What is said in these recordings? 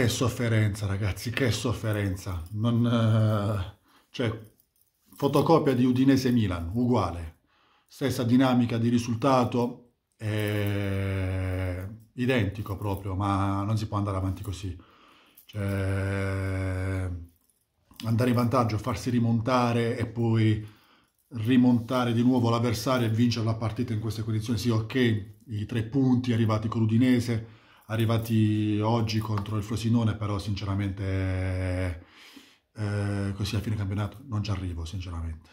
che sofferenza, ragazzi, che sofferenza. Non, eh, cioè, fotocopia di Udinese Milan, uguale. Stessa dinamica di risultato, eh, identico proprio, ma non si può andare avanti così. Cioè, andare in vantaggio, farsi rimontare e poi rimontare di nuovo l'avversario e vincere la partita in queste condizioni. Sì, ok, i tre punti arrivati con l'Udinese, arrivati oggi contro il Frosinone, però sinceramente eh, così a fine campionato non ci arrivo, sinceramente.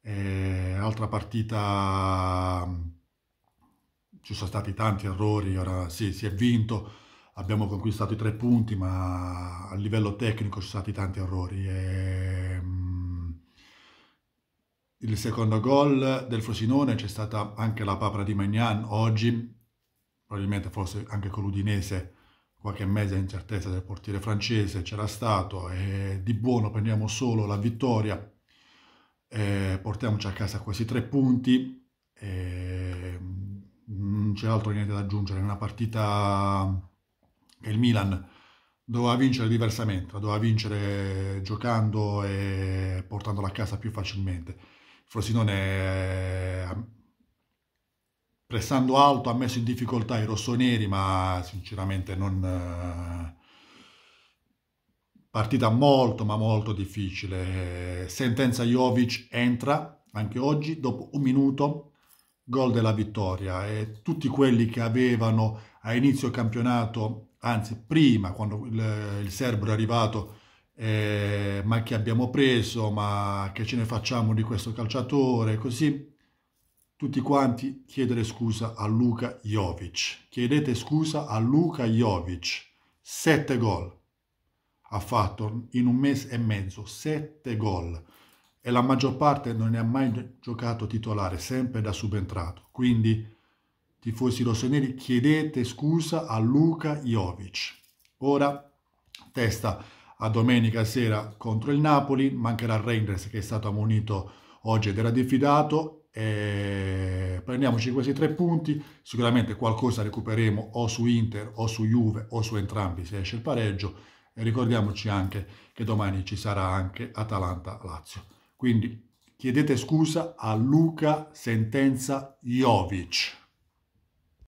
E, altra partita, ci sono stati tanti errori, ora sì, si è vinto, abbiamo conquistato i tre punti, ma a livello tecnico ci sono stati tanti errori. E, il secondo gol del Frosinone c'è stata anche la papra di Magnan oggi, probabilmente forse anche con l'Udinese qualche mese incertezza del portiere francese c'era stato e di buono prendiamo solo la vittoria portiamoci a casa questi tre punti non c'è altro niente da aggiungere, una partita che il Milan doveva vincere diversamente, doveva vincere giocando e portandola a casa più facilmente. Frosinone pressando alto ha messo in difficoltà i rossoneri ma sinceramente non eh, partita molto ma molto difficile. Sentenza Jovic entra anche oggi dopo un minuto gol della vittoria. E tutti quelli che avevano a inizio campionato anzi prima quando il, il serbo è arrivato eh, ma che abbiamo preso, ma che ce ne facciamo di questo calciatore, così tutti quanti chiedere scusa a Luca Jovic. Chiedete scusa a Luca Jovic. Sette gol ha fatto in un mese e mezzo, sette gol. E la maggior parte non ne ha mai giocato titolare, sempre da subentrato. Quindi, tifosi rossoneri, chiedete scusa a Luca Jovic. Ora, testa a domenica sera contro il Napoli, mancherà Reinders che è stato ammonito oggi ed era diffidato. E prendiamoci questi tre punti, sicuramente qualcosa recupereremo o su Inter o su Juve o su entrambi se esce il pareggio e ricordiamoci anche che domani ci sarà anche Atalanta-Lazio. Quindi chiedete scusa a Luca Sentenza Jovic.